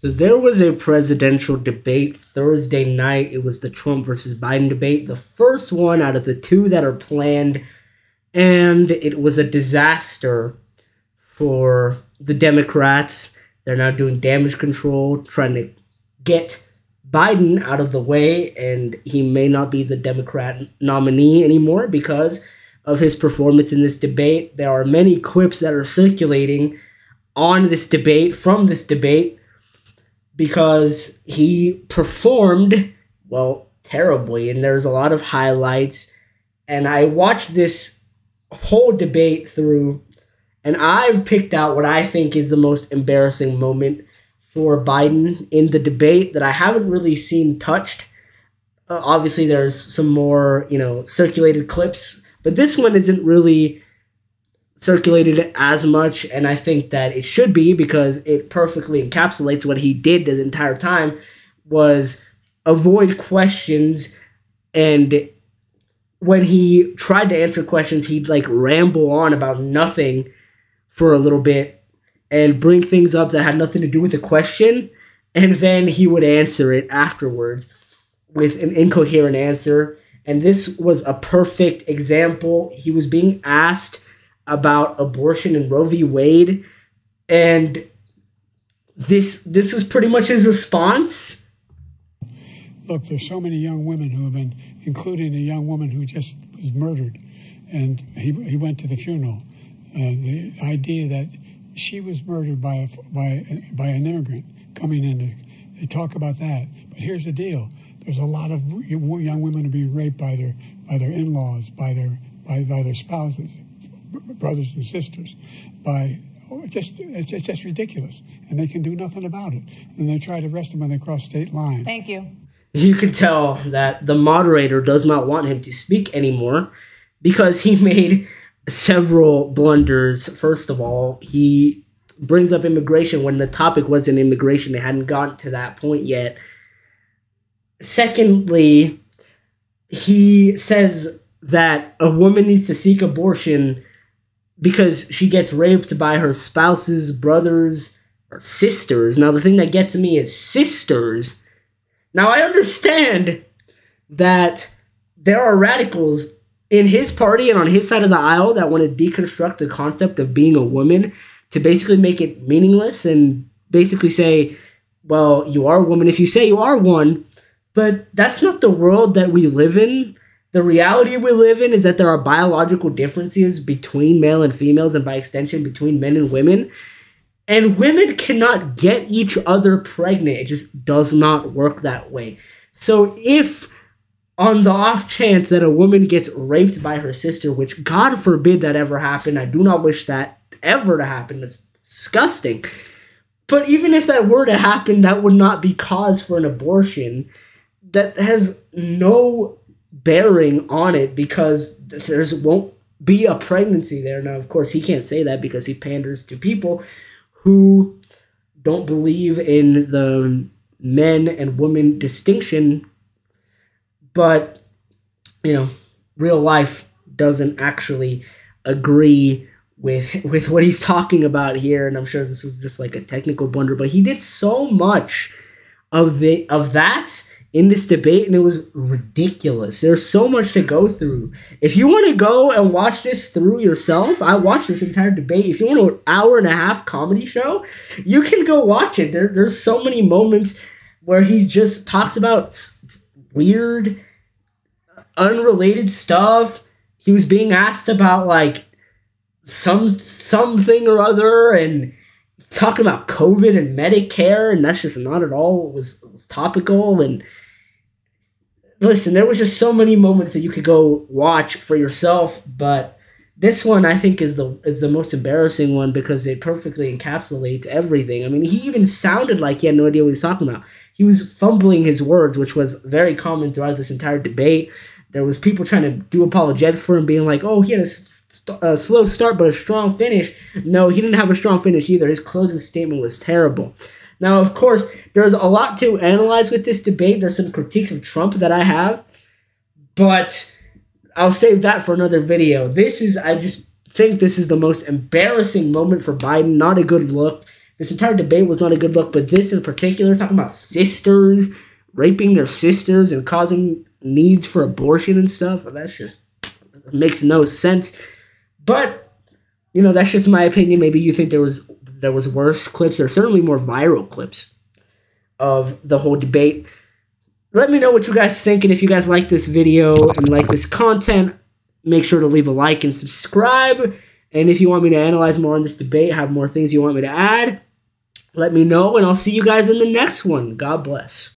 So there was a presidential debate Thursday night. It was the Trump versus Biden debate, the first one out of the two that are planned, and it was a disaster for the Democrats. They're now doing damage control, trying to get Biden out of the way, and he may not be the Democrat nominee anymore because of his performance in this debate. There are many clips that are circulating on this debate, from this debate, because he performed, well, terribly. And there's a lot of highlights. And I watched this whole debate through, and I've picked out what I think is the most embarrassing moment for Biden in the debate that I haven't really seen touched. Uh, obviously, there's some more, you know, circulated clips, but this one isn't really circulated as much, and I think that it should be because it perfectly encapsulates what he did the entire time was avoid questions and when he tried to answer questions he'd like ramble on about nothing for a little bit and bring things up that had nothing to do with the question and then he would answer it afterwards with an incoherent answer. And this was a perfect example. He was being asked about abortion and Roe v. Wade, and this this is pretty much his response. Look, there's so many young women who have been, including a young woman who just was murdered, and he he went to the funeral. And the idea that she was murdered by a by by an immigrant coming in, they talk about that. But here's the deal: there's a lot of young women are being raped by their by their in-laws, by their by, by their spouses brothers and sisters by oh, just it's, it's just ridiculous, and they can do nothing about it. And they try to arrest them when they cross state lines. Thank you. You can tell that the moderator does not want him to speak anymore because he made several blunders. First of all, he brings up immigration when the topic wasn't immigration; they hadn't gotten to that point yet. Secondly, he says that a woman needs to seek abortion because she gets raped by her spouse's brothers or sisters. Now, the thing that gets me is sisters. Now, I understand that there are radicals in his party and on his side of the aisle that want to deconstruct the concept of being a woman to basically make it meaningless and basically say, well, you are a woman if you say you are one. But that's not the world that we live in the reality we live in is that there are biological differences between male and females and by extension between men and women. And women cannot get each other pregnant. It just does not work that way. So if on the off chance that a woman gets raped by her sister which god forbid that ever happen i do not wish that ever to happen. It's disgusting. But even if that were to happen that would not be cause for an abortion. That has no bearing on it because there's won't be a pregnancy there. Now, of course, he can't say that because he panders to people who don't believe in the men and women distinction, but you know, real life doesn't actually agree with with what he's talking about here and i'm sure this was just like a technical blunder but he did so much of the of that in this debate and it was ridiculous. There's so much to go through. If you want to go and watch this through yourself, I watched this entire debate. If you want an hour and a half comedy show, you can go watch it. There, there's so many moments where he just talks about weird, unrelated stuff. He was being asked about like some something or other and talking about COVID and Medicare, and that's just not at all was, was topical. And listen, there was just so many moments that you could go watch for yourself, but this one I think is the is the most embarrassing one because it perfectly encapsulates everything. I mean, he even sounded like he had no idea what he was talking about. He was fumbling his words, which was very common throughout this entire debate. There was people trying to do apologetics for him, being like, "Oh, he had a, st- a slow start but a strong finish." No, he didn't have a strong finish either. His closing statement was terrible. Now, of course, there's a lot to analyze with this debate. There's some critiques of Trump that I have, but I'll save that for another video. This is, I just think this is the most embarrassing moment for Biden. Not a good look. this entire debate was not a good look, but this in particular, talking about sisters raping their sisters and causing needs for abortion and stuff, that's just makes no sense. But you know, that's just my opinion. Maybe you think there was there was worse clips. There's certainly more viral clips of the whole debate. Let me know what you guys think, and if you guys like this video and like this content, make sure to leave a like and subscribe. And if you want me to analyze more on this debate, have more things you want me to add, let me know, and I'll see you guys in the next one. God bless.